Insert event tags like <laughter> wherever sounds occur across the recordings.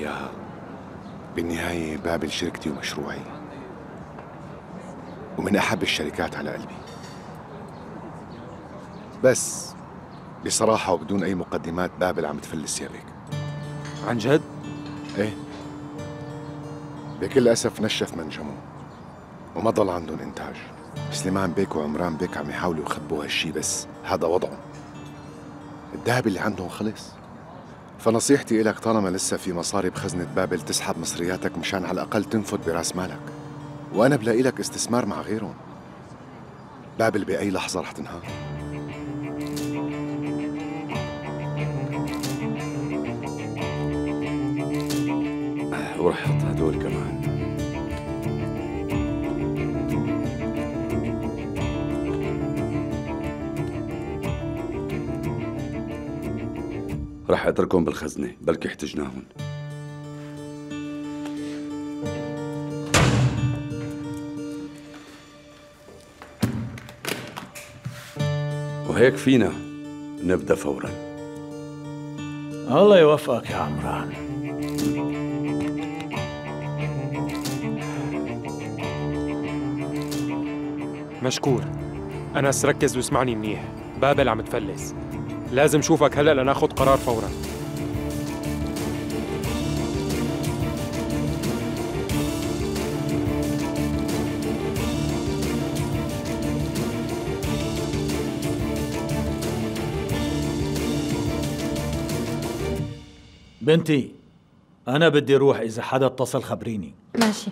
اياها بالنهاية بابل شركتي ومشروعي. ومن أحب الشركات على قلبي. بس بصراحة وبدون أي مقدمات بابل عم تفلس يا بيك. عن جد؟ إيه. بكل أسف نشف منجمه وما ضل عندهم إنتاج. سليمان بيك وعمران بيك عم يحاولوا يخبوا هالشي بس هذا وضعهم. الذهب اللي عندهم خلص. فنصيحتي إلك طالما لسه في مصاري بخزنة بابل تسحب مصرياتك مشان على الأقل تنفذ براس مالك. وأنا بلاقي لك استثمار مع غيرهم. بابل بأي لحظة رح تنهار. وراح أحط هدول كمان. راح أتركهم بالخزنة بلكي احتجناهم. وهيك فينا نبدأ فورا. الله يوفقك يا عمران. مشكور. أنس ركز واسمعني منيح. بابل عم تفلس. لازم شوفك هلأ لناخد قرار فورا. بنتي أنا بدي أروح إذا حدا اتصل خبريني. ماشي.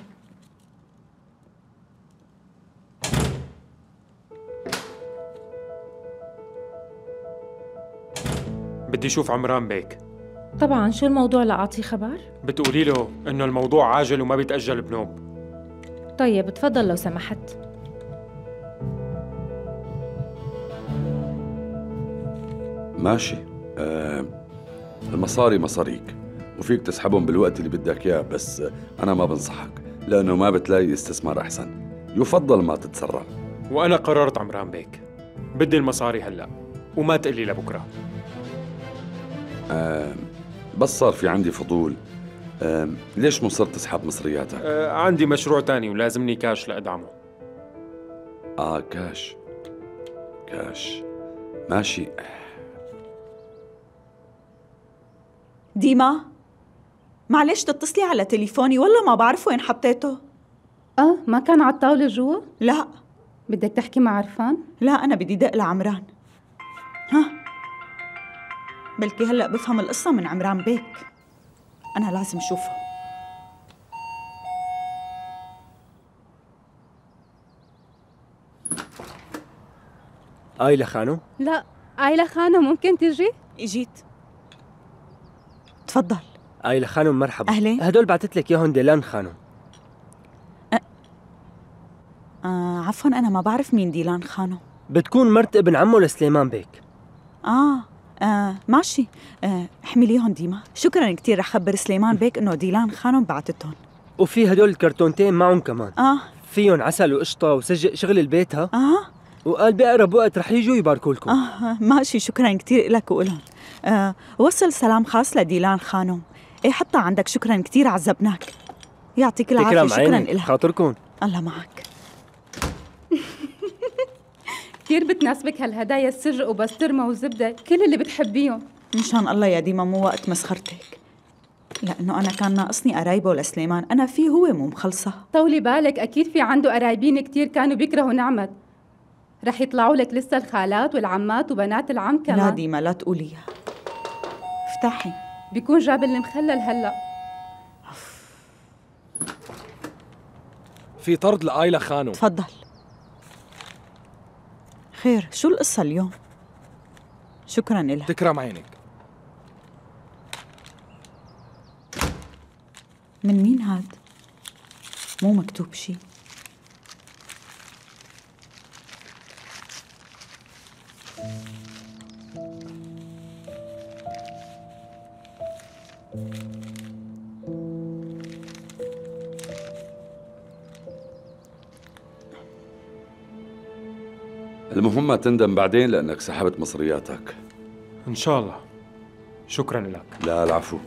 بدي أشوف عمران بيك. طبعا شو الموضوع؟ لأعطيه خبر؟ بتقولي له إنه الموضوع عاجل وما بيتأجل بنوب طيب تفضل لو سمحت. ماشي. آه المصاري مصاريك وفيك تسحبهم بالوقت اللي بدك إياه بس أنا ما بنصحك لأنه ما بتلاقي استثمار أحسن. يفضل ما تتسرع. وأنا قررت عمران بيك. بدي المصاري هلأ وما تقلي لبكرة. آه بس صار في عندي فضول. آه ليش مصر تسحب مصرياتك؟ أه عندي مشروع تاني ولازمني كاش لأدعمه. آه كاش كاش ماشي. ديما معلش تتصلي على تليفوني والله ما بعرف وين حطيته. آه ما كان على الطاولة جوا؟ لا. بدك تحكي مع عرفان؟ لا أنا بدي دق لعمران. ها؟ بلكي هلأ بفهم القصة من عمران بيك. أنا لازم شوفه آيلة خانو؟ لا عايلة خانة ممكن تجي؟ إجيت. تفضل. آيلة خانو مرحبا. أهلين. هدول بعثت لك إياهم ديلان خانو. آه عفوا أنا ما بعرف مين ديلان خانو. بتكون مرت ابن عمه لسليمان بيك. آه, آه ماشي. آه احمليهم ديما. شكرا كثير رح خبر سليمان بيك إنه ديلان خانم بعتتهم. وفي هدول الكرتونتين معهم كمان. آه. فيهم عسل وقشطة وسجق شغل البيت ها؟ آه. وقال بأقرب وقت رح يجوا يباركوا لكم. آه ماشي. شكرا كثير لك وإلهم. آه وصل سلام خاص لديلان خانم إيه حطها عندك شكرا كثير عذبناك. يعطيك العافية. تكرم شكرا لك خاطركم. الله معك. كثير بتناسبك هالهدايا السر وبسطرمة وزبدة كل اللي بتحبيهم. مشان الله يا ديما مو وقت مسخرتك. لأنه أنا كان ناقصني قرايبه لسليمان. أنا فيه هو مو مخلصة. طولي بالك أكيد في عنده قرايبين كتير كانوا بيكرهوا نعمت. رح يطلعوا لك لسه الخالات والعمات وبنات العم لا كمان. ديما لا تقوليها. افتحي. بيكون جاب المخلل هلأ. في طرد لآيلة خانو. تفضل. خير شو القصة اليوم؟ شكرا لك تكرم عينك من مين هاد؟ مو مكتوب شي المهم ما تندم بعدين لأنك سحبت مصرياتك. إن شاء الله. شكرا لك. لا العفو.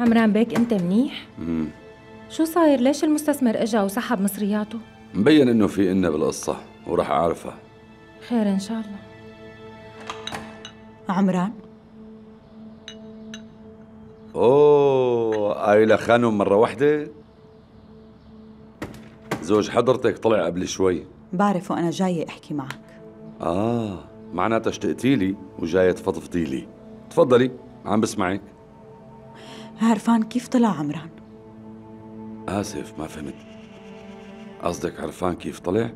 عمران بيك أنت منيح؟ امم شو صاير؟ ليش المستثمر إجا وسحب مصرياته؟ مبين إنه في إنا بالقصة وراح أعرفها. خير إن شاء الله. عمران أوه قايلة خانم مرة واحدة. زوج حضرتك طلع قبل شوي. بعرف وأنا جاية أحكي معك. آه معناتها اشتقتي لي وجاية تفضفضي لي. تفضلي عم بسمعك. عرفان كيف طلع عمران؟ آسف ما فهمت. قصدك عرفان كيف طلع؟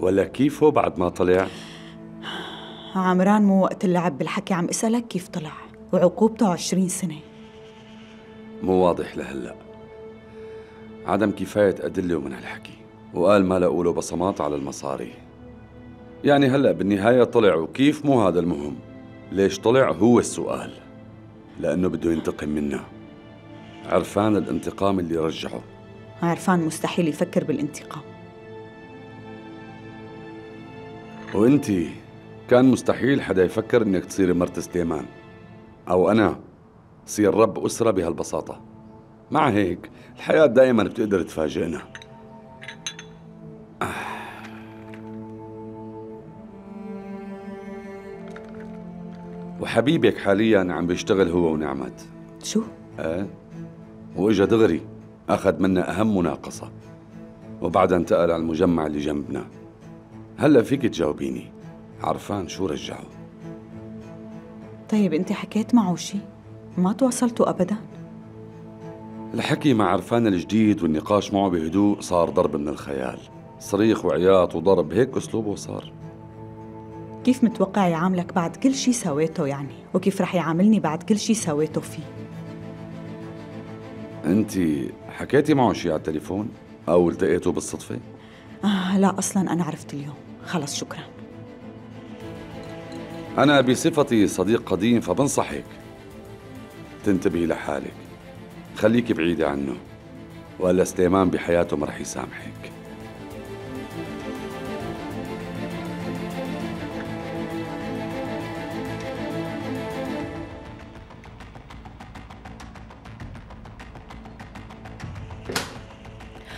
ولا كيفه بعد ما طلع؟ عمران مو وقت اللعب بالحكي عم اسألك كيف طلع وعقوبته عشرين سنة. مو واضح لهلا. عدم كفاية أدلة ومن هالحكي وقال ما لقوا له بصمات على المصاري. يعني هلا بالنهاية طلع وكيف مو هذا المهم؟ ليش طلع هو السؤال. لأنه بده ينتقم منا. عرفان الانتقام اللي رجعه عرفان مستحيل يفكر بالانتقام. وإنتي كان مستحيل حدا يفكر إنك تصيري مرت سليمان أو أنا. صير رب أسرة بهالبساطة. مع هيك الحياة دائما بتقدر تفاجئنا. آه. وحبيبك حاليا عم بيشتغل هو ونعمت. شو؟ إيه وإجا دغري أخذ منا أهم مناقصة. وبعدها انتقل على المجمع اللي جنبنا. هلأ فيك تجاوبيني. عرفان شو رجعه طيب أنت حكيت معه شي؟ ما تواصلتوا ابدا؟ الحكي مع عرفان الجديد والنقاش معه بهدوء صار ضرب من الخيال. صريخ وعياط وضرب هيك أسلوبه صار. كيف متوقع يعاملك بعد كل شي سويته يعني؟ وكيف رح يعاملني بعد كل شي سويته فيه؟ أنت حكيتي معه شي على التليفون؟ أو التقيتوا بالصدفة؟ آه لا أصلا أنا عرفت اليوم. خلص شكرا. أنا بصفتي صديق قديم فبنصحك. تنتبهي لحالك خليكي بعيدة عنه ولا سليمان بحياته ما رح يسامحك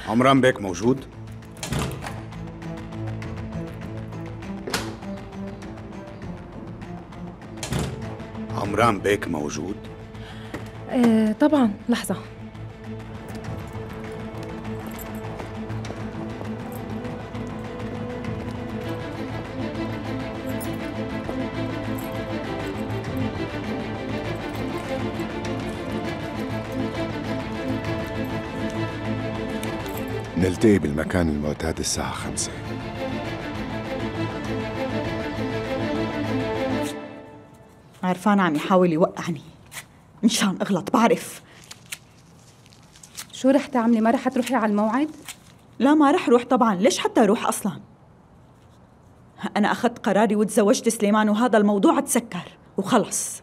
عمران بيك موجود؟ عمران بيك موجود؟ آه طبعا. لحظة. نلتقي بالمكان المعتاد الساعة خمسة. عرفان عم يحاول يوقعني. مشان أغلط بعرف. شو رح تعملي؟ ما رح تروحي على الموعد؟ لا ما رح روح طبعا. ليش حتى أروح أصلا؟ أنا أخذت قراري وتزوجت سليمان وهذا الموضوع تسكر. وخلص.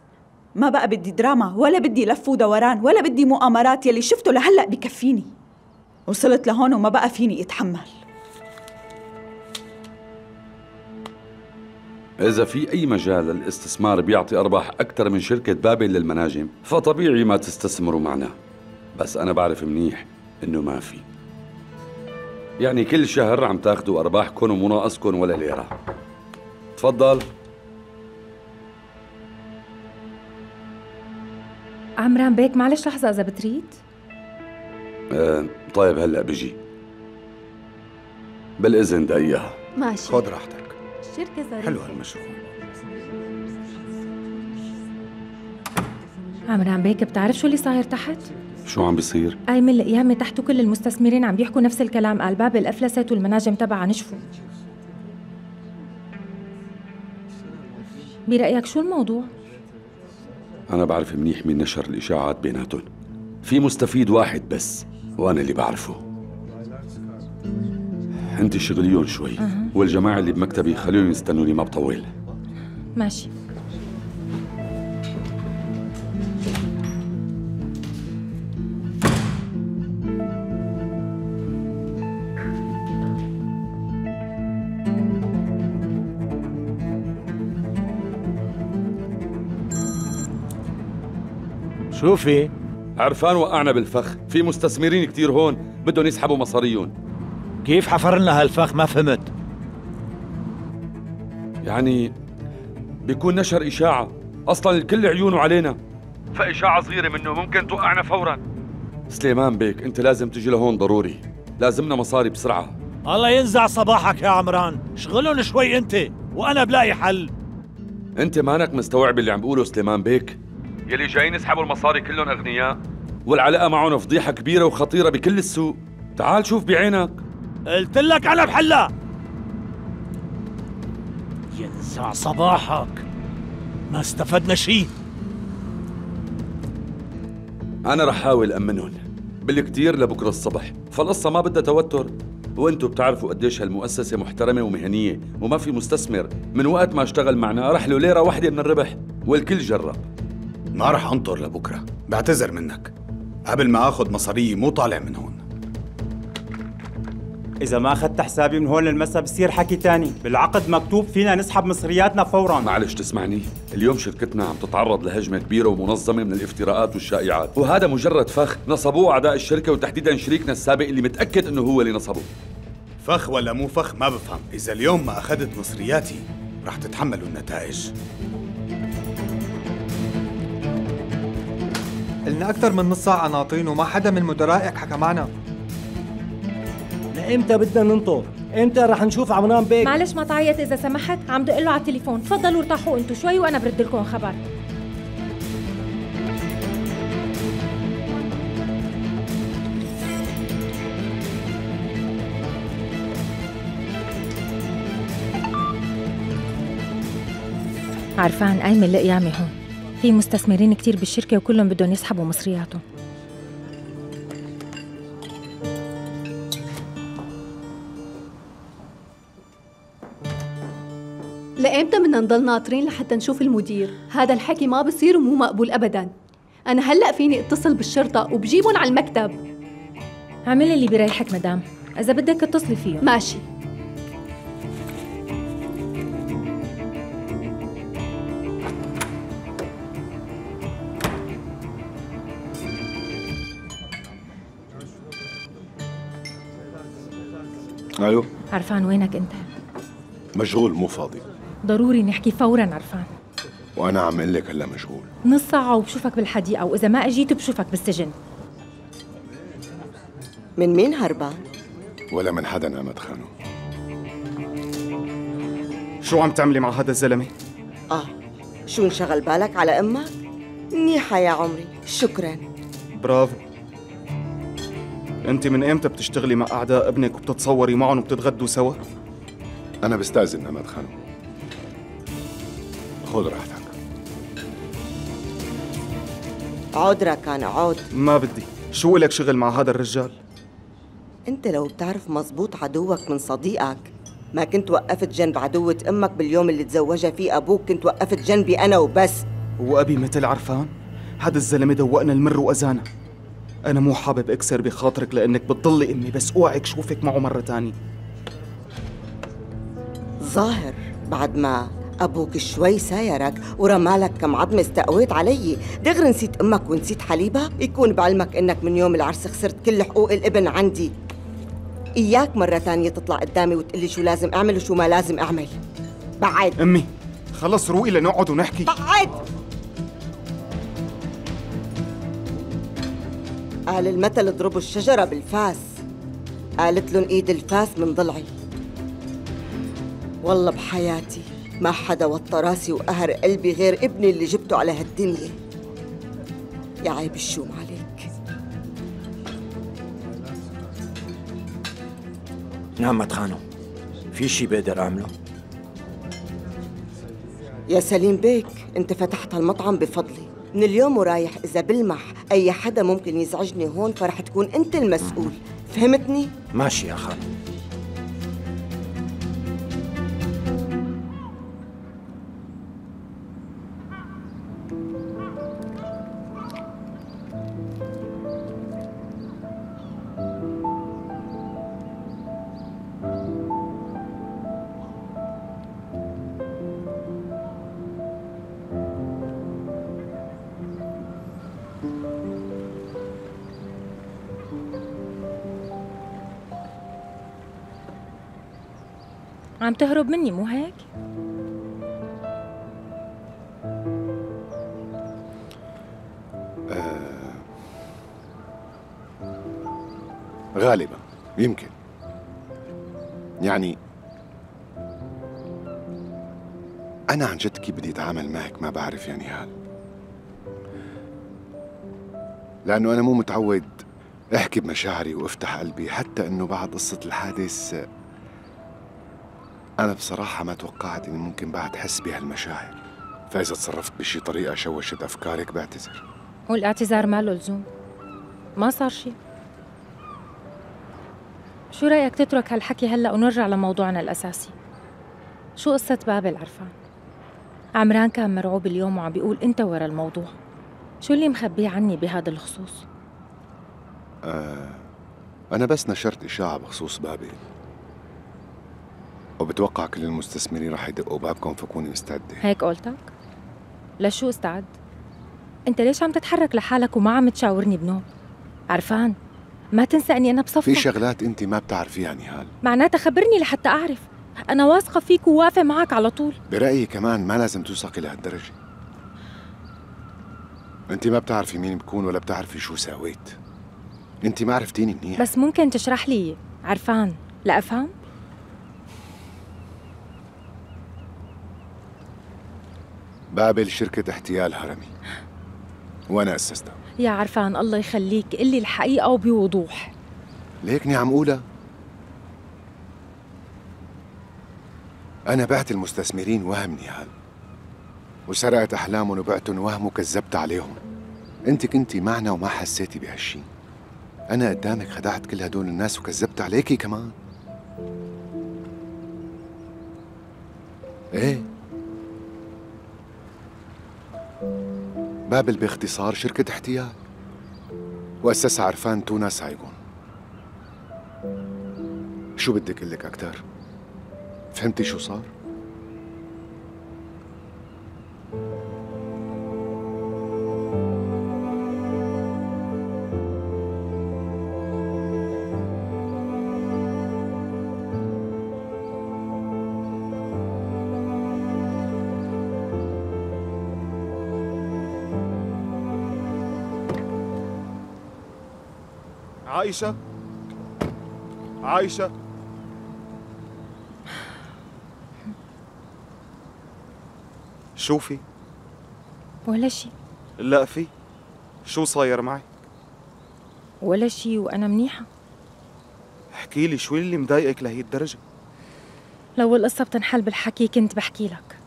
ما بقى بدي دراما ولا بدي لف ودوران ولا بدي مؤامرات يلي شفته لهلأ بكفيني. وصلت لهون وما بقى فيني أتحمل. إذا في أي مجال للاستثمار بيعطي أرباح أكثر من شركة بابل للمناجم فطبيعي ما تستثمروا معنا. بس أنا بعرف منيح إنه ما في. يعني كل شهر عم تاخدوا أرباحكم ومو ناقصكم ولا ليرة. تفضل. عمران بيك معلش لحظة إذا بتريد. آه طيب هلأ بجي بالإذن دقيقة. ماشي. خذ راحتك. الشركة ظريفة حلو هالمشروع عمران بيك بتعرف شو اللي صاير تحت؟ شو عم بيصير؟ أي من القيامة تحته كل المستثمرين عم بيحكوا نفس الكلام قال بابل أفلست والمناجم تبعها نشفوا. برأيك شو الموضوع؟ أنا بعرف منيح مين نشر الإشاعات بيناتهم. في مستفيد واحد بس وأنا اللي بعرفه. أنت شغليون شوي. والجماعة اللي بمكتبي خليهم يستنوني ما بطول ماشي. شوفي. عرفان وقعنا بالفخ. في مستثمرين كتير هون بدهم يسحبوا مصاريهم كيف حفر لنا هالفخ؟ ما فهمت. يعني بيكون نشر إشاعة. أصلا الكل عيونه علينا. فإشاعة صغيرة منه ممكن توقعنا فورا. سليمان بيك أنت لازم تجي لهون ضروري. لازمنا مصاري بسرعة. الله ينزع صباحك يا عمران. شغلهم شوي أنت وأنا بلاقي حل. أنت مانك مستوعب اللي عم بقوله سليمان بيك؟ يلي جايين يسحبوا المصاري كلهم أغنياء. والعلاقة معهم فضيحة كبيرة وخطيرة بكل السوق. تعال شوف بعينك. قلت لك أنا بحلها. ينزع صباحك. ما استفدنا شيء. أنا رح حاول أمنهم بالكتير لبكرة الصبح. فالقصة ما بدها توتر. وأنتم بتعرفوا قديش هالمؤسسة محترمة ومهنية وما في مستثمر. من وقت ما اشتغل معنا راح له ليرة واحدة من الربح. والكل جرب. ما رح أنطر لبكرة. بعتذر منك. قبل ما أخذ مصاريي مو طالع من هون. إذا ما أخذت حسابي من هون للمسا بصير حكي تاني. بالعقد مكتوب فينا نسحب مصرياتنا فورا. معلش تسمعني. اليوم شركتنا عم تتعرض لهجمة كبيرة ومنظمة من الافتراءات والشائعات. وهذا مجرد فخ. نصبوه أعداء الشركة وتحديدا شريكنا السابق اللي متأكد أنه هو اللي نصبه فخ ولا مو فخ ما بفهم. إذا اليوم ما أخذت مصرياتي رح تتحملوا النتائج. قلنا أكثر من نص ساعة ناطرين وما حدا من مدرائك حكى معنا. لإمتى بدنا ننطر؟ إمتى رح نشوف عمران بيك؟ معلش ما تعيط إذا سمحت عم دق له على التليفون تفضلوا ارتاحوا أنتوا شوي وأنا برد لكم خبر عرفان قايمة القيامة هون في مستثمرين كتير بالشركة وكلهم بدهم يسحبوا مصرياتهم لإمتى بدنا نضل ناطرين لحتى نشوف المدير؟ هذا الحكي ما بصير ومو مقبول أبداً. أنا هلأ فيني اتصل بالشرطة وبجيبهم على المكتب. اعملي اللي بيريحك مدام. إذا بدك اتصلي فيهم. ماشي. ألو عرفان وينك أنت؟ مشغول مو فاضي. ضروري نحكي فورا عرفان وأنا عم أقول لك هلا مشغول نص ساعة وبشوفك بالحديقة وإذا ما أجيت بشوفك بالسجن من مين هربان؟ ولا من حدا نعمت خانو شو عم تعملي مع هذا الزلمة؟ آه شو انشغل بالك على أمك؟ منيحة يا عمري شكرا برافو أنت من إمتى بتشتغلي مع أعداء ابنك وبتتصوري معهم وبتتغدوا سوا؟ أنا بستأذن نعمت خانو خذ راحتك. عود راكان عود. ما بدي. شو لك شغل مع هذا الرجال؟ انت لو بتعرف مزبوط عدوك من صديقك ما كنت وقفت جنب عدوة أمك باليوم اللي تزوجها فيه أبوك كنت وقفت جنبي أنا وبس. وأبي مثل عرفان؟ هذا الزلمة دوقنا المر وأذانا. أنا مو حابب أكسر بخاطرك لأنك بتضلي أمي بس أوعك شوفك معه مرة تانية. ظاهر بعد ما أبوك شوي سايرك ورمالك كم عظمة استقويت علي. دغري نسيت أمك ونسيت حليبها يكون بعلمك إنك من يوم العرس خسرت كل حقوق الإبن عندي. إياك مرة تانية تطلع قدامي وتقلي شو لازم أعمل وشو ما لازم أعمل. بعد. أمي خلص روقي لنقعد ونحكي. بعد. قال المثل اضربوا الشجرة بالفاس. قالت لهم إيد الفاس من ضلعي. والله بحياتي ما حدا وطى راسي وقهر قلبي غير ابني اللي جبته على هالدنيا. يا عيب الشوم عليك. نعم خانو في شي بقدر أعمله؟ يا سليم بيك أنت فتحت هالمطعم بفضلي. من اليوم ورايح إذا بلمح أي حدا ممكن يزعجني هون فرح تكون أنت المسؤول. فهمتني؟ ماشي يا خانو عم تهرب مني مو هيك؟ آه غالبا يمكن يعني أنا عن جد كيف بدي أتعامل معك ما بعرف يا نهال لأنه أنا مو متعود أحكي بمشاعري وأفتح قلبي حتى إنه بعد قصة الحادث أنا بصراحة ما توقعت إني ممكن بعد أحس بهالمشاعر فإذا تصرفت بشي طريقة شوشت أفكارك بعتذر والاعتذار ما له لزوم؟ ما صار شيء شو رأيك تترك هالحكي هلأ ونرجع لموضوعنا الأساسي؟ شو قصة بابل عرفان؟ عمران كان مرعوب اليوم وعم بيقول أنت ورا الموضوع. شو اللي مخبيه عني بهذا الخصوص؟ آه أنا بس نشرت إشاعة بخصوص بابل وبتوقع كل المستثمرين رح يدقوا بابكم فكوني مستعدة. هيك قولتك؟ لشو استعد؟ أنت ليش عم تتحرك لحالك وما عم تشاورني بنوب؟ عرفان ما تنسى إني أنا بصفك في شغلات أنت ما بتعرفيها نهال. معناتها خبرني لحتى أعرف. أنا واثقة فيك وواقفه معك على طول. برأيي كمان ما لازم توثقي لهالدرجة. أنت ما بتعرفي مين بكون ولا بتعرفي شو سويت. أنت ما عرفتيني منيح. بس ممكن تشرح لي عرفان لأفهم؟ بابل شركة احتيال هرمي. وأنا أسستها يا عرفان الله يخليك قلي الحقيقة وبوضوح. ليكني عم قولها أنا بعت المستثمرين وهم نهال. وسرقت أحلامهم وبعتهم وهم وكذبت عليهم. أنت كنتي معنا وما حسيتي بهالشي. أنا قدامك خدعت كل هدول الناس وكذبت عليكي كمان. إيه؟ بابل باختصار شركة احتيال وأسسها عرفان تونا سايغون شو بدك لك أكتر؟ فهمتي شو صار؟ عايشة؟ عايشة؟ شوفي. ولا شي لا في. شو صاير معي؟ ولا شي وأنا منيحة. احكي لي شو اللي مضايقك لهي الدرجة؟ لو القصة بتنحل بالحكي كنت بحكي لك.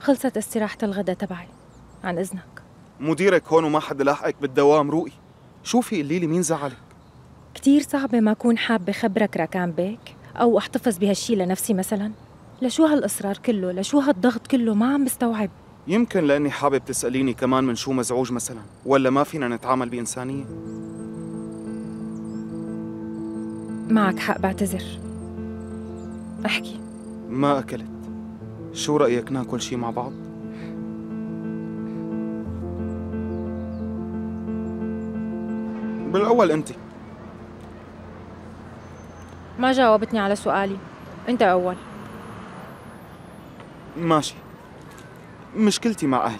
خلصت استراحة الغداء تبعي عن إذنك. مديرك هون وما حدا لاحقك بالدوام روقي. شوفي قولي لي مين زعلك. كتير صعبة ما أكون حابة خبرك ركان بيك أو أحتفظ بهالشي لنفسي مثلا. لشو هالإصرار كله؟ لشو هالضغط كله؟ ما عم بستوعب. يمكن لأني حابب تسأليني كمان من شو مزعوج مثلا ولا ما فينا نتعامل بإنسانية؟ معك حق بعتذر. احكي. ما أكلت. شو رأيك ناكل شي مع بعض؟ بالأول أنت. ما جاوبتني على سؤالي. أنت أول. ماشي. مشكلتي مع أهلي.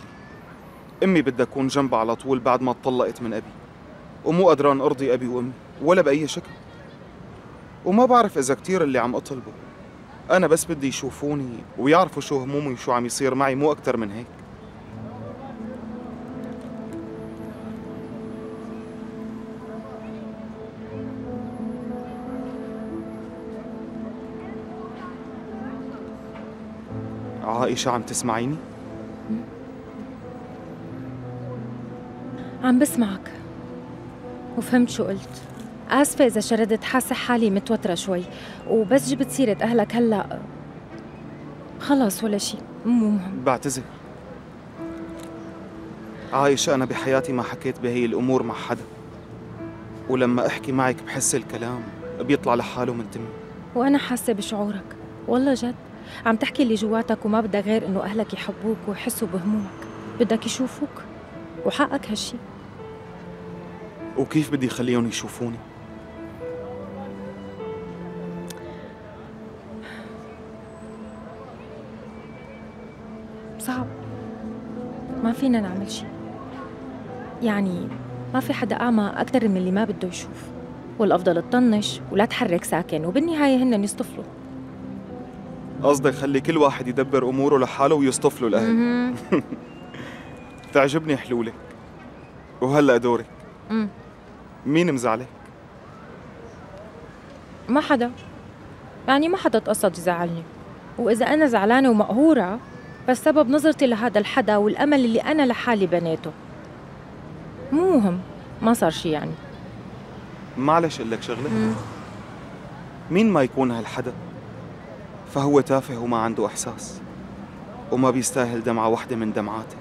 أمي بدها أكون جنبها على طول بعد ما اتطلقت من أبي. ومو قدران أرضي أبي وأمي ولا بأي شكل. وما بعرف إذا كتير اللي عم أطلبه. أنا بس بدي يشوفوني ويعرفوا شو همومي وشو عم يصير معي مو أكتر من هيك. عائشة عم تسمعيني؟ عم بسمعك. وفهمت شو قلت. آسفة إذا شردت حاسة حالي متوترة شوي وبس جبت سيرة أهلك هلأ. خلص ولا شي. مو مهم. بعتذر. عايشة أنا بحياتي ما حكيت بهي الأمور مع حدا. ولما أحكي معك بحس الكلام بيطلع لحاله من تمي. وأنا حاسة بشعورك. والله جد. عم تحكي اللي جواتك وما بدك غير إنه أهلك يحبوك ويحسوا بهمومك. بدك يشوفوك؟ وحقك هالشي. وكيف بدي خليهم يشوفوني؟ صعب. ما فينا نعمل شيء يعني ما في حدا أعمى أكثر من اللي ما بده يشوف. والأفضل تطنش ولا تحرك ساكن وبالنهاية هن يصطفلوا. قصدك خلي كل واحد يدبر أموره لحاله ويصطفلوا الأهل. مهم. <laughs> تعجبني حلولك. وهلأ دورك. مين مزعلك؟ ما حدا. يعني ما حدا تقصد يزعلني. وإذا أنا زعلانة ومقهورة فالسبب نظرتي لهذا الحدا والأمل اللي أنا لحالي بنيته. مو مهم. ما صار شي يعني. معلش أقول لك شغلة. مم. مين ما يكون هالحدا؟ فهو تافه وما عنده إحساس وما بيستاهل دمعة واحدة من دمعاتك.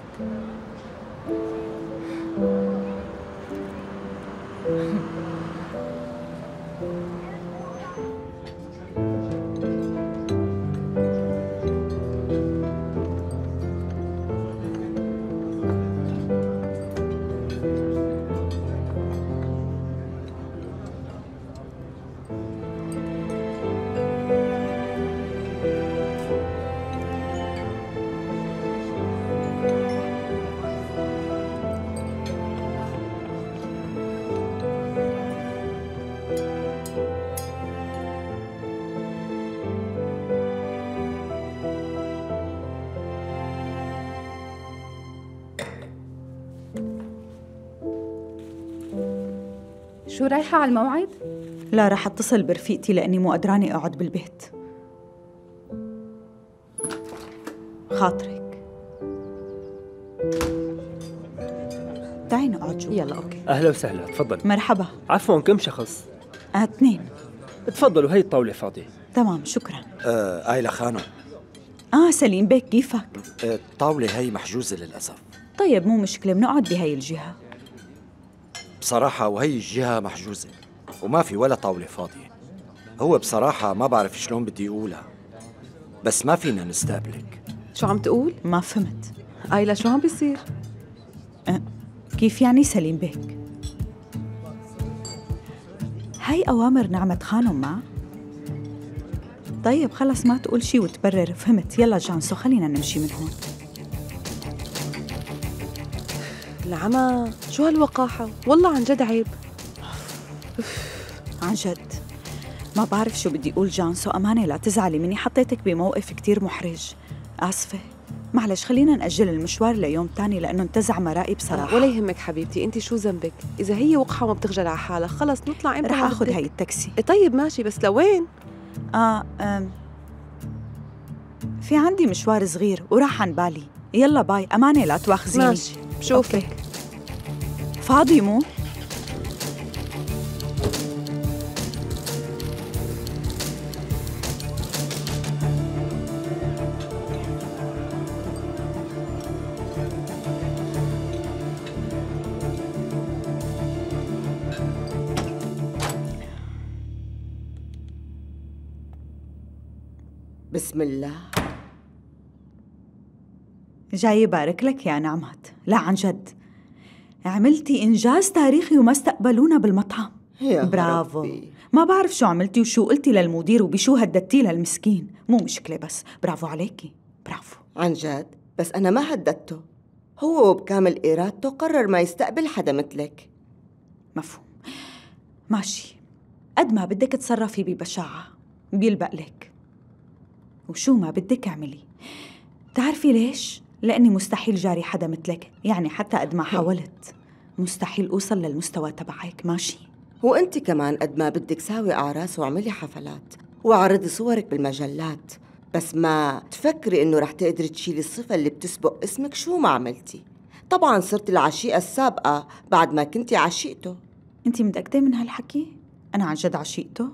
شو رايحة على الموعد؟ لا رح اتصل برفيقتي لأني مو قدراني أقعد بالبيت. خاطرك. تعي نقعد جوا. يلا أوكي. أهلا وسهلا. تفضل. مرحبا. عفوا كم شخص؟ آه اثنين. تفضلوا هي الطاولة فاضية. تمام شكرا. آه آيلا خانم. آه سليم بيك كيفك؟ آه، الطاولة هي محجوزة للأسف. طيب مو مشكلة بنقعد بهي الجهة. بصراحة وهي الجهة محجوزة وما في ولا طاولة فاضية. هو بصراحة ما بعرف شلون بدي أقولها بس ما فينا نستقبلك. شو عم تقول؟ ما فهمت. آيلا شو عم بيصير؟ أه كيف يعني سليم بيك هاي أوامر نعمة خانم ما طيب خلص ما تقول شي وتبرر. فهمت. يلا جانسو خلينا نمشي من هون. العمى. شو هالوقاحة؟ والله عن جد عيب. عن جد. ما بعرف شو بدي أقول جانسو. أمانة لا تزعلي مني. حطيتك بموقف كتير محرج. آسفة. معلش خلينا نأجل المشوار ليوم تاني لأنه انتزع مرائي بصراحة. ولا يهمك حبيبتي. انت شو ذنبك؟ إذا هي وقحة وما بتخجل على حالها خلص نطلع. إمتى رح بدك. هاي التاكسي. طيب ماشي. بس لوين؟ آه أم. في عندي مشوار صغير وراح عن بالي. يلا باي. أمانة لا تواخذيني. ماشي. أوكي. فاضي مو؟ بسم الله جاي يبارك لك يا نعمت لا عن جد. عملتي إنجاز تاريخي وما استقبلونا بالمطعم. يا برافو. ربي. ما بعرف شو عملتي وشو قلتي للمدير وبشو هددتي للمسكين. مو مشكلة بس. برافو عليكي. برافو. عن جد؟ بس أنا ما هددته. هو وبكامل إرادته قرر ما يستقبل حدا مثلك. مفهوم. ماشي. قد ما بدك تصرفي ببشاعة بيلبق لك. وشو ما بدك اعملي. بتعرفي ليش؟ لأني مستحيل جاري حدا مثلك. يعني حتى قد ما حاولت مستحيل أوصل للمستوى تبعك. ماشي. وأنت كمان قد ما بدك ساوي أعراس واعملي حفلات وأعرضي صورك بالمجلات. بس ما تفكري إنه رح تقدري تشيلي الصفة اللي بتسبق اسمك شو ما عملتي. طبعا صرت العشيقة السابقة بعد ما كنتي عشيقته. انت متأكدة من هالحكي؟ أنا عن جد عشيقته؟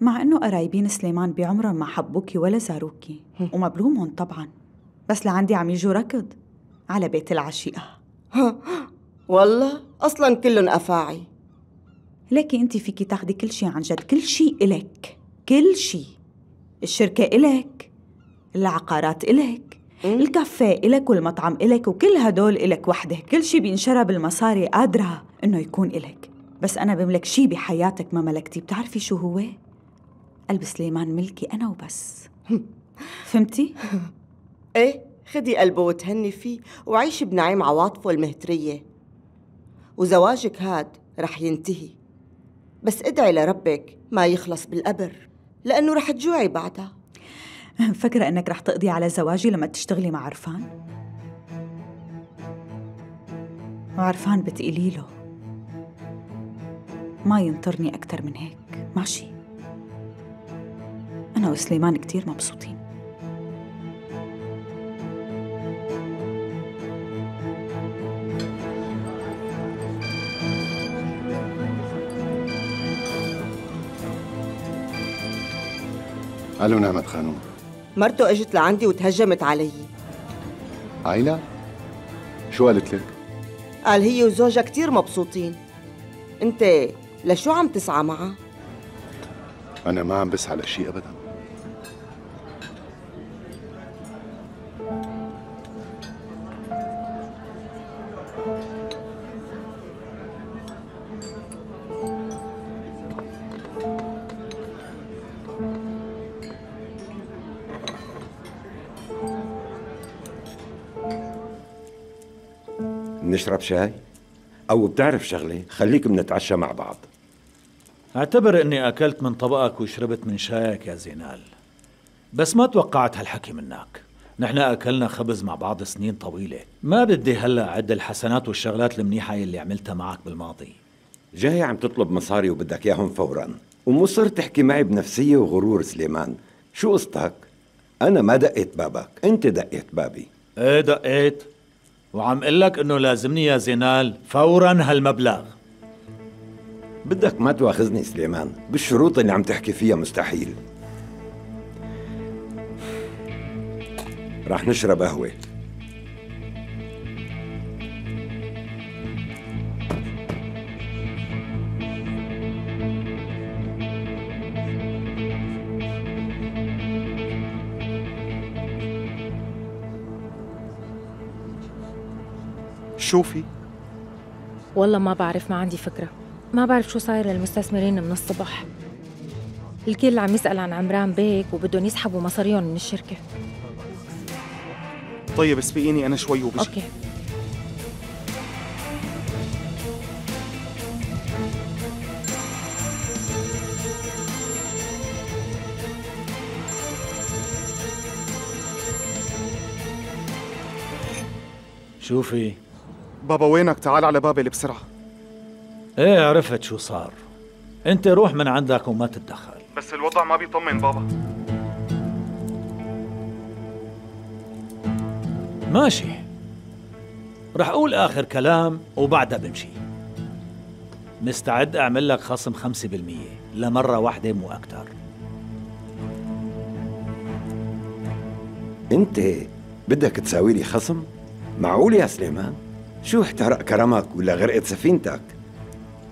مع إنه قرايبين سليمان بعمرهم ما حبوكي ولا زاروكي. وما بلومهم طبعا. بس لعندي عم يجوا ركض على بيت العشيقة. والله؟ أصلا كلهم أفاعي. ليكي انت فيكي تاخدي كل شيء عن جد كل شيء إلك كل شيء الشركة إلك العقارات إلك الكافيه إلك والمطعم إلك وكل هدول إلك وحدة كل شيء بينشرى بالمصاري قادرة إنه يكون إلك. بس أنا بملك شيء بحياتك ما ملكتي. بتعرفي شو هو؟ قلب سليمان ملكي أنا وبس. فهمتي؟ <laughs> إيه خدي قلبه وتهني فيه وعيشي بنعيم عواطفه المهترية. وزواجك هاد رح ينتهي. بس ادعي لربك ما يخلص بالقبر لأنه رح تجوعي بعدها. <laughs> فكرة إنك رح تقضي على زواجي لما تشتغلي مع عرفان؟ وعرفان بتقولي له. ما ينطرني أكتر من هيك. ماشي. أنا وسليمان كتير مبسوطين. ألو نعمة خانوم. مرته إجت لعندي وتهجمت علي. عايلة شو قالت لك؟ قال هي وزوجها كتير مبسوطين. أنت لشو عم تسعى معها؟ أنا ما عم بسعى لشيء أبدا. نشرب شاي؟ أو بتعرف شغلة؟ خليك بنتعشى مع بعض. أعتبر إني أكلت من طبقك وشربت من شايك يا زينال. بس ما توقعت هالحكي منك. نحن أكلنا خبز مع بعض سنين طويلة. ما بدي هلأ أعد الحسنات والشغلات المنيحة اللي عملتها معك بالماضي. جاي عم تطلب مصاري وبدك إياهم فورا. ومصر تحكي معي بنفسية وغرور سليمان. شو قصتك؟ أنا ما دقيت بابك. أنت دقيت بابي. إيه دقيت. وعم قل لك إنه لازمني يا زينال فورا هالمبلغ. بدك ما تواخذني سليمان. بالشروط اللي عم تحكي فيها مستحيل. رح نشرب قهوة. شوفي والله ما بعرف ما عندي فكرة. ما بعرف شو صاير للمستثمرين من الصبح. الكل عم يسأل عن عمران بيك وبدهم يسحبوا مصاريهم من الشركة. طيب اسبقيني أنا شوي وبجي. أوكي. شوفي بابا وينك؟ تعال على بابل بسرعة. إيه عرفت شو صار. أنت روح من عندك وما تتدخل. بس الوضع ما بيطمن بابا. ماشي. رح أقول آخر كلام وبعدها بمشي. مستعد أعمل لك خصم 5% لمرة واحدة مو أكتر. أنت بدك تساوي لي خصم؟ معقول يا سليمان؟ شو احترق كرمك ولا غرقت سفينتك؟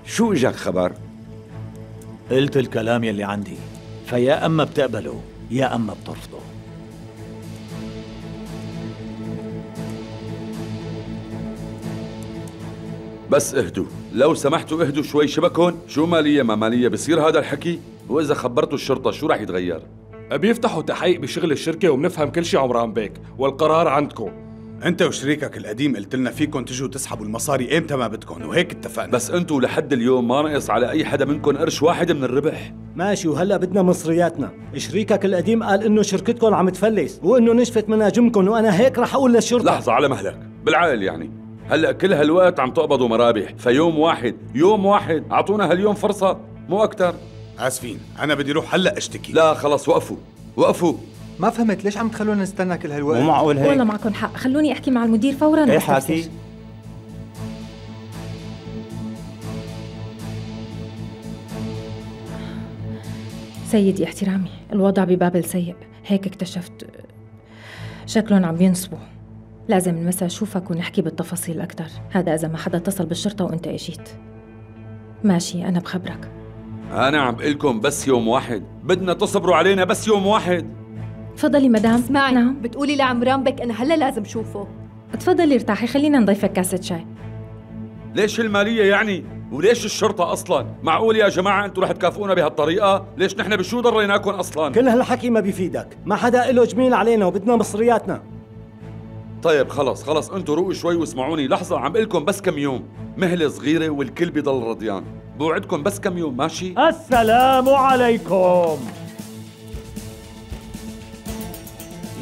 شو إجاك خبر؟ قلت الكلام يلي عندي. فيا أما بتقبله يا أما بترفضه. بس اهدوا. لو سمحتوا اهدوا شوي شبكون شو مالية؟ ما مالية بصير هذا الحكي؟ وإذا خبرتوا الشرطة شو رح يتغير؟ بيفتحوا تحقيق بشغل الشركة وبنفهم كل شيء عمران بيك والقرار عندكم. انت وشريكك القديم قلت لنا فيكم تجوا تسحبوا المصاري إمتى ما بدكم وهيك اتفقنا. بس أنتوا لحد اليوم ما نقص على أي حدا منكم قرش واحد من الربح. ماشي وهلا بدنا مصرياتنا. شريكك القديم قال إنه شركتكم عم تفلس وإنه نشفت مناجمكم وأنا هيك رح أقول للشرطة. لحظة على مهلك. بالعقل يعني. هلأ كل هالوقت عم تقبضوا مرابح فيوم واحد يوم واحد. أعطونا هاليوم فرصة مو أكثر آسفين أنا بدي أروح هلأ أشتكي. لا خلص وقفوا. وقفوا. ما فهمت ليش عم تخلونا نستنى كل هالوقت مو معقول والله معكم حق. خلوني أحكي مع المدير فورا. إيه. حاكي. سيدي احترامي الوضع ببابل سيء. هيك اكتشفت. شكلهم عم ينصبوا. لازم المسا أشوفك ونحكي بالتفاصيل أكثر هذا إذا ما حدا اتصل بالشرطة وأنت إجيت. ماشي أنا بخبرك. أنا عم بقول لكم بس يوم واحد. بدنا تصبروا علينا بس يوم واحد. تفضلي مدام اسمعي نعم. بتقولي لعمران بك أنا هلا لازم شوفه تفضلي ارتاحي خلينا نضيفك كاسة شاي ليش المالية يعني وليش الشرطة أصلا؟ معقول يا جماعة أنتوا رح تكافئونا بهالطريقة؟ ليش نحن بشو ضريناكم أصلا؟ كل هالحكي ما بيفيدك ما حدا له جميل علينا وبدنا مصرياتنا طيب خلص خلص أنتوا روقوا شوي واسمعوني لحظة عم لكم بس كم يوم مهلة صغيرة والكل بيضل رضيان بوعدكم بس كم يوم ماشي؟ السلام عليكم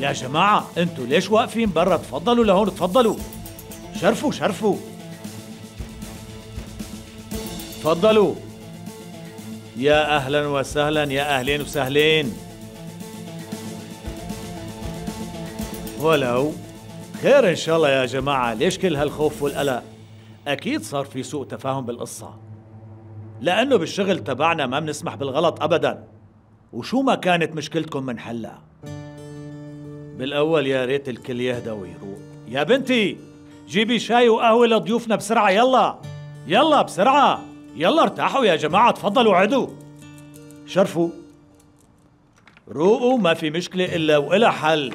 يا جماعة أنتوا ليش واقفين برا؟ تفضلوا لهون تفضلوا شرفوا شرفوا. تفضلوا يا أهلا وسهلا يا أهلين وسهلين. ولو. خير إن شاء الله يا جماعة. ليش كل هالخوف والقلق؟ أكيد صار في سوء تفاهم بالقصة. لأنه بالشغل تبعنا ما بنسمح بالغلط ابدا. وشو ما كانت مشكلتكم منحلها بالأول يا ريت الكل يهدى ويروق. يا بنتي جيبي شاي وقهوة لضيوفنا بسرعة يلا. يلا بسرعة. يلا ارتاحوا يا جماعة تفضلوا عدوا. شرفوا روقوا ما في مشكلة إلا وإلها حل.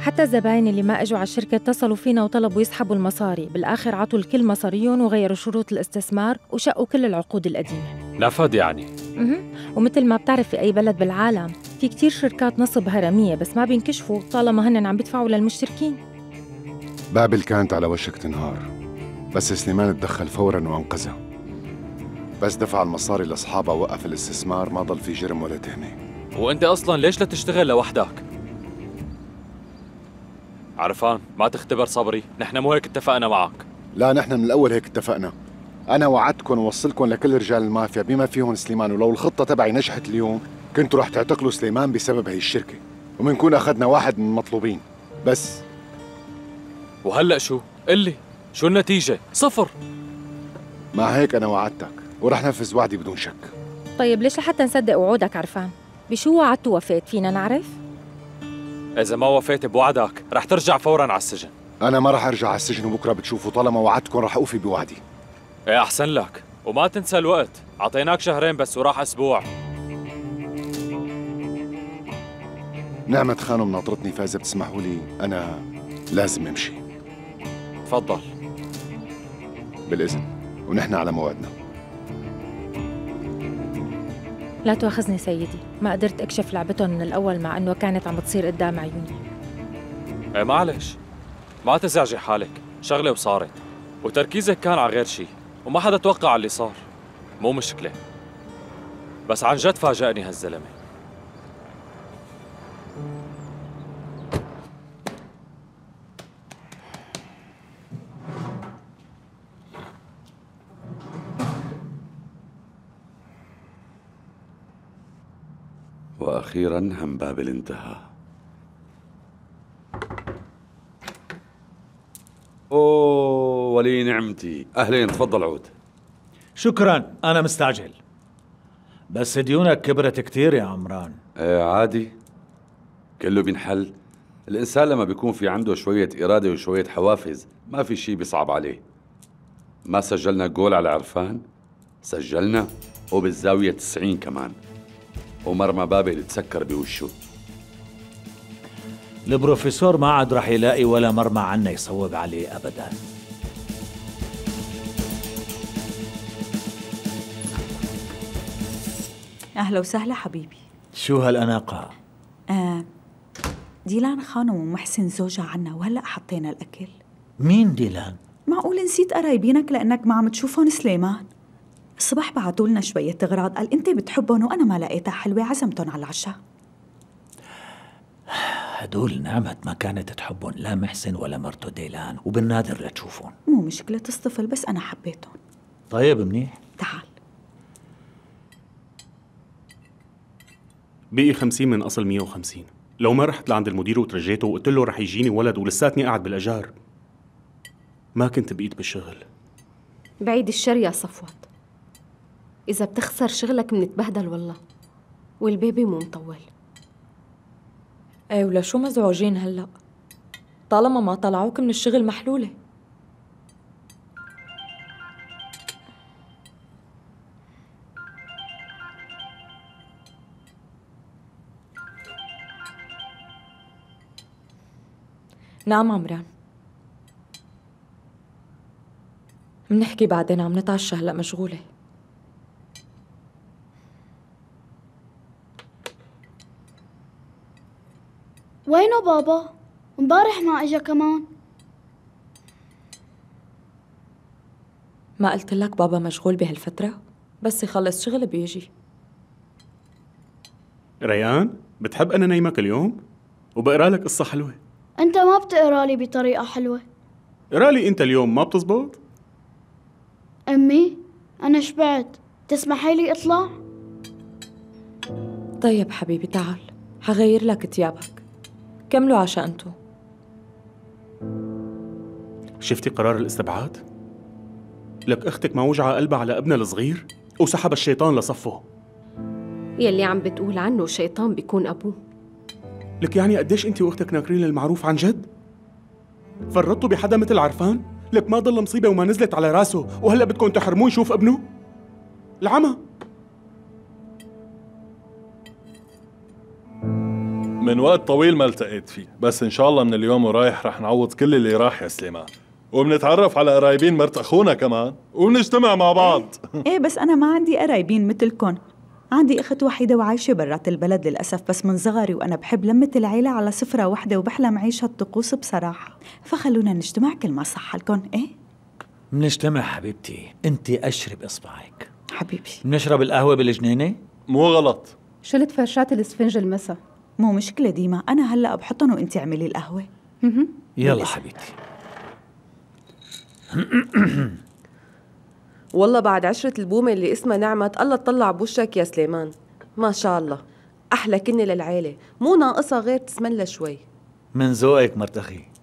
حتى الزباين اللي ما إجوا على الشركة اتصلوا فينا وطلبوا يسحبوا المصاري. بالآخر عطوا الكل مصاريهم وغيروا شروط الاستثمار وشقوا كل العقود القديمة. نفد يعني. ومثل ما بتعرف في أي بلد بالعالم في كتير شركات نصب هرمية بس ما بينكشفوا طالما هن عم بيدفعوا للمشتركين. بابل كانت على وشك تنهار بس سليمان تدخل فورا وأنقذها. بس دفع المصاري لأصحابها ووقف الاستثمار ما ضل في جرم ولا تهمة. وأنت أصلا ليش لا تشتغل لوحدك؟ عرفان ما تختبر صبري نحن مو هيك اتفقنا معك. لا نحن من الأول هيك اتفقنا. أنا وعدتكم ووصلكم لكل رجال المافيا بما فيهم سليمان. ولو الخطة تبعي نجحت اليوم كنتوا رح تعتقلوا سليمان بسبب هي الشركة. ومنكون أخذنا واحد من المطلوبين. بس. وهلأ شو؟ قل لي شو النتيجة؟ صفر. مع هيك أنا وعدتك ورح نفذ وعدي بدون شك. طيب ليش لحتى نصدق وعودك عرفان؟ بشو وعدت ووفيت فينا نعرف؟ إذا ما وفيت بوعدك رح ترجع فورا على السجن. أنا ما رح أرجع على السجن وبكرة بتشوفوا طالما وعدتكم رح أوفي بوعدي. إيه أحسن لك. وما تنسى الوقت. أعطيناك شهرين بس وراح أسبوع. نعمة خانم ناطرتني فاذا بتسمحوا لي أنا لازم أمشي. تفضل. بالإذن. ونحن على موعدنا. لا تواخذني سيدي. ما قدرت أكشف لعبتهم من الأول مع إنه كانت عم بتصير قدام عيوني. إيه معلش. ما تزعجي حالك. شغلة وصارت. وتركيزك كان على غير شيء وما حدا توقع اللي صار. مو مشكلة. بس عن جد فاجأني هالزلمة. وأخيرا هم بابل انتهى ولي نعمتي. أهلين تفضل عود. شكرا أنا مستعجل. بس ديونك كبرت كتير يا عمران. إيه عادي. كله بينحل. الإنسان لما بيكون في عنده شوية إرادة وشوية حوافز ما في شي بيصعب عليه. ما سجلنا جول على عرفان؟ سجلنا وبالزاوية 90 كمان. ومرمى بابل تسكر بوشه. البروفيسور ما عاد رح يلاقي ولا مرمى عنا يصوب عليه أبدا. أهلا وسهلا حبيبي. شو هالأناقة؟ آه ديلان خانم ومحسن زوجها عنا وهلأ حطينا الأكل. مين ديلان؟ معقول نسيت قرايبينك لأنك ما عم تشوفهم سليمان؟ الصبح بعتوا لنا شوية أغراض قال أنت بتحبهم وأنا ما لقيتها حلوة عزمتهم على العشاء. هدول نعمة ما كانت تحبهم لا محسن ولا مرته ديلان وبالنادر لتشوفهم مو مشكلة تصطفل بس أنا حبيتهم. طيب منيح. تعال. بقي 50 من أصل 150 لو ما رحت لعند المدير وترجيته وقلت له رح يجيني ولد ولساتني قاعد بالاجار ما كنت بقيت بالشغل. بعيد الشر يا صفوت. إذا بتخسر شغلك منتبهدل والله والبيبي مو مطول. إيه ولا شو مزعوجين هلأ؟ طالما ما طلعوك من الشغل محلولة. نعم عمران. منحكي بعدين عم نتعشى هلا مشغولة. وينه بابا؟ امبارح ما إجا كمان. ما قلت لك بابا مشغول بهالفترة؟ بس يخلص شغل بيجي. ريان بتحب أنا نايمك اليوم؟ وبقرا لك قصة حلوة. أنت ما بتقرأ لي بطريقة حلوة. اقرا لي أنت اليوم ما بتزبط؟ أمي أنا شبعت. تسمحي لي اطلع؟ طيب حبيبي تعال. حغير لك تيابك كملوا عشاء أنتو. شفتي قرار الاستبعاد؟ لك أختك ما وجع قلبها على ابنها الصغير وسحب الشيطان لصفه. يلي عم بتقول عنه شيطان بيكون أبوه. لك يعني قديش انت واختك ناكرين المعروف عن جد؟ فرطتوا بحدا مثل عرفان لك ما ضل مصيبة وما نزلت على راسه وهلا بدكم تحرموه يشوف ابنه؟ العمى. من وقت طويل ما التقيت فيه بس إن شاء الله من اليوم ورايح رح نعوض كل اللي راح يا سليمان. وبنتعرف على قرايبين مرت أخونا كمان وبنجتمع مع بعض. <laughs> إيه بس أنا ما عندي قرايبين مثلكن. عندي أخت وحيدة وعايشة برات البلد للأسف بس من صغري وأنا بحب لمة العيلة على سفرة واحدة وبحلم أعيش هالطقوس بصراحة. فخلونا نجتمع كل ما صح لكم إيه؟ منجتمع حبيبتي انت أشرب إصبعك. حبيبي. بنشرب القهوة بالجنينة؟ مو غلط. شلت فرشات الاسفنج المسا؟ مو مشكلة ديما أنا هلأ بحطن وأنت اعملي القهوة. يلا حبيبتي. <clears throat> والله بعد عشرة البومة اللي اسمها نعمت الله تطلع بوشك يا سليمان. ما شاء الله. أحلى كنة للعيلة. مو ناقصها غير تسملها شوي. من ذوقك مرتخي؟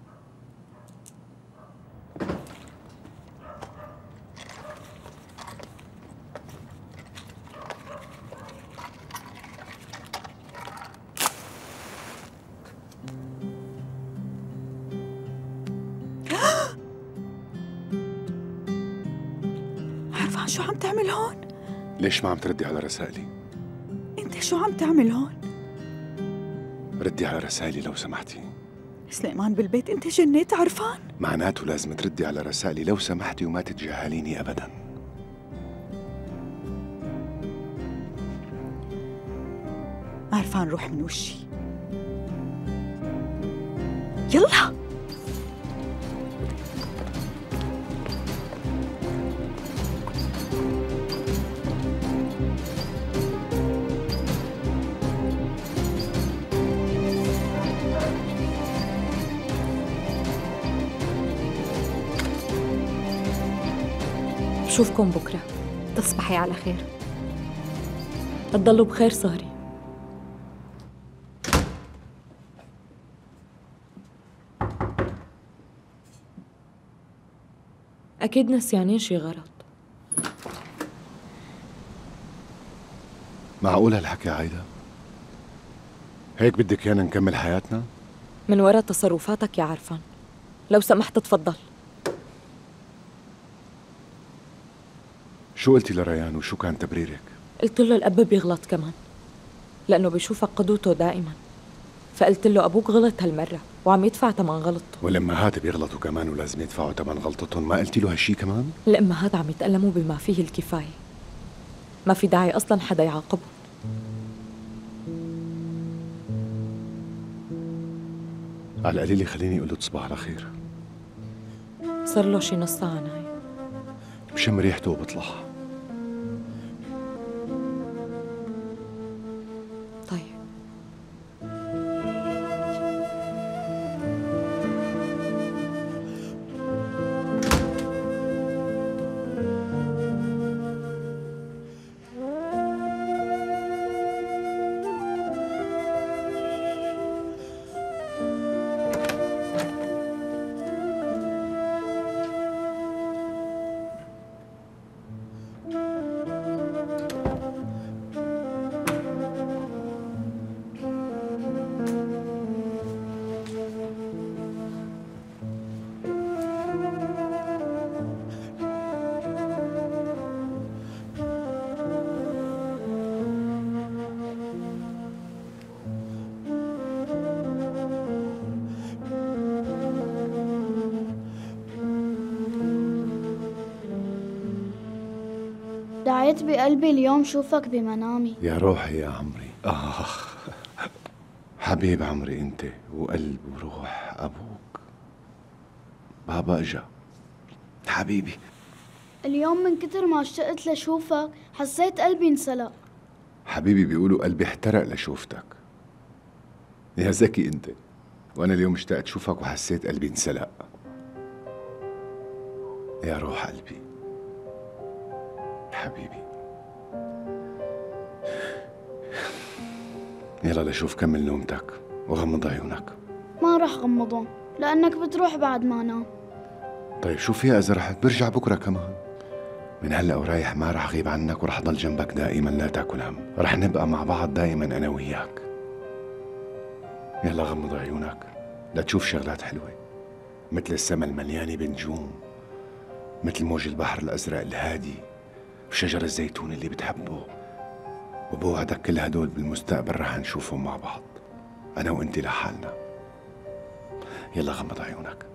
شو عم تعمل هون؟ ليش ما عم تردي على رسائلي؟ أنت شو عم تعمل هون؟ ردي على رسائلي لو سمحتي سليمان بالبيت أنت جنيت عرفان؟ معناته لازم تردي على رسائلي لو سمحتي وما تتجاهليني أبدا عرفان روح من وشي يلا بشوفكم بكرة. تصبحي على خير. تضلوا بخير سهري أكيد نسيانين شي غلط. معقول هالحكي عايدة؟ هيك بدك يانا نكمل حياتنا؟ من وراء تصرفاتك يا عرفان. لو سمحت تفضل. شو قلتي لريان وشو كان تبريرك؟ قلت له الأب بيغلط كمان لأنه بيشوفك قدوته دائما. فقلت له أبوك غلط هالمرة وعم يدفع تمن غلطته والأمهات بيغلطوا كمان ولازم يدفعوا تمن غلطتهم ما قلتي له هالشي كمان؟ الأمهات عم يتألموا بما فيه الكفاية. ما في داعي أصلا حدا يعاقبهم. على القليل خليني أقول له تصبح على خير. صار له شي نص ساعة نايم. بشم ريحته وبطلع. دعيت بقلبي اليوم شوفك بمنامي. يا روحي يا عمري. آه. حبيب عمري أنت وقلب وروح أبوك. بابا إجا. حبيبي. اليوم من كتر ما اشتقت لشوفك حسيت قلبي انسلق. حبيبي بيقولوا قلبي احترق لشوفتك. يا ذكي أنت. وأنا اليوم اشتقت شوفك وحسيت قلبي انسلق. يا روح قلبي. حبيبي. يلا لشوف كمل نومتك وغمض عيونك. ما رح غمضهم لأنك بتروح بعد ما نام. طيب شو فيها إذا رحت؟ برجع بكرة كمان. من هلأ ورايح ما رح غيب عنك ورح ضل جنبك دائما لا تأكل هم. رح نبقى مع بعض دائما أنا وياك. يلا غمض عيونك لتشوف شغلات حلوة. مثل السما المليانة بنجوم مثل موج البحر الأزرق الهادي. وشجر الزيتون اللي بتحبه. وبوعدك كل هدول بالمستقبل رح نشوفهم مع بعض. أنا وأنت لحالنا. يلا غمض عيونك.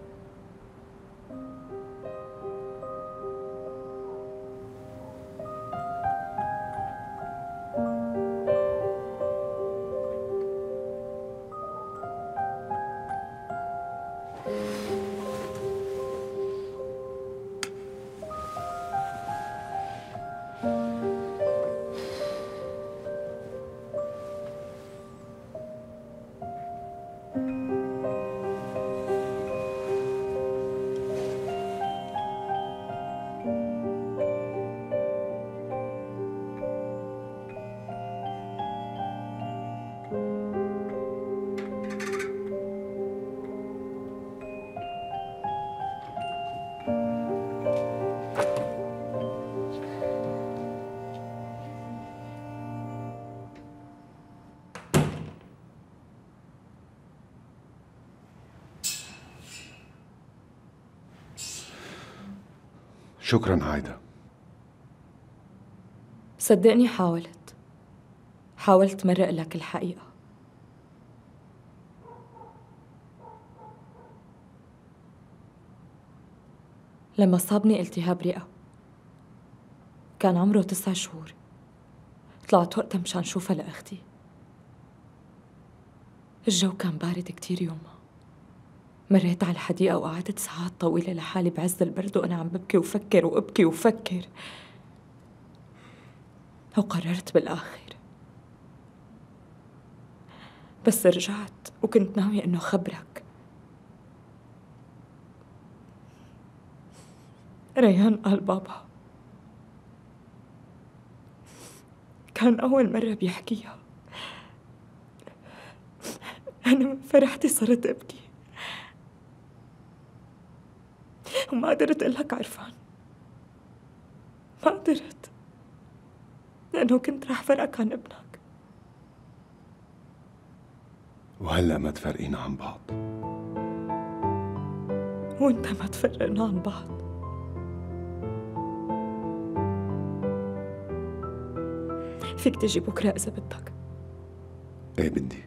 شكرا عايدة صدقني حاولت. حاولت مرق لك الحقيقة. لما صابني التهاب رئة كان عمره تسع شهور. طلعت وقتها مشان شوفها لأختي. الجو كان بارد كتير يومها. مريت على الحديقة وقعدت ساعات طويلة لحالي بعز البرد وأنا عم ببكي وفكر وأبكي وفكر. وقررت بالآخر. بس رجعت وكنت ناوية إنه أخبرك. ريان قال بابا. كان أول مرة بيحكيها. أنا من فرحتي صرت أبكي. وما قدرت أقول لك عرفان. ما قدرت. لأنه كنت رح فرقك عن ابنك. وهلأ ما تفرقينا عن بعض؟ وإنت ما تفرقنا عن بعض. فيك تجي بكرة إذا بدك. إيه بدي.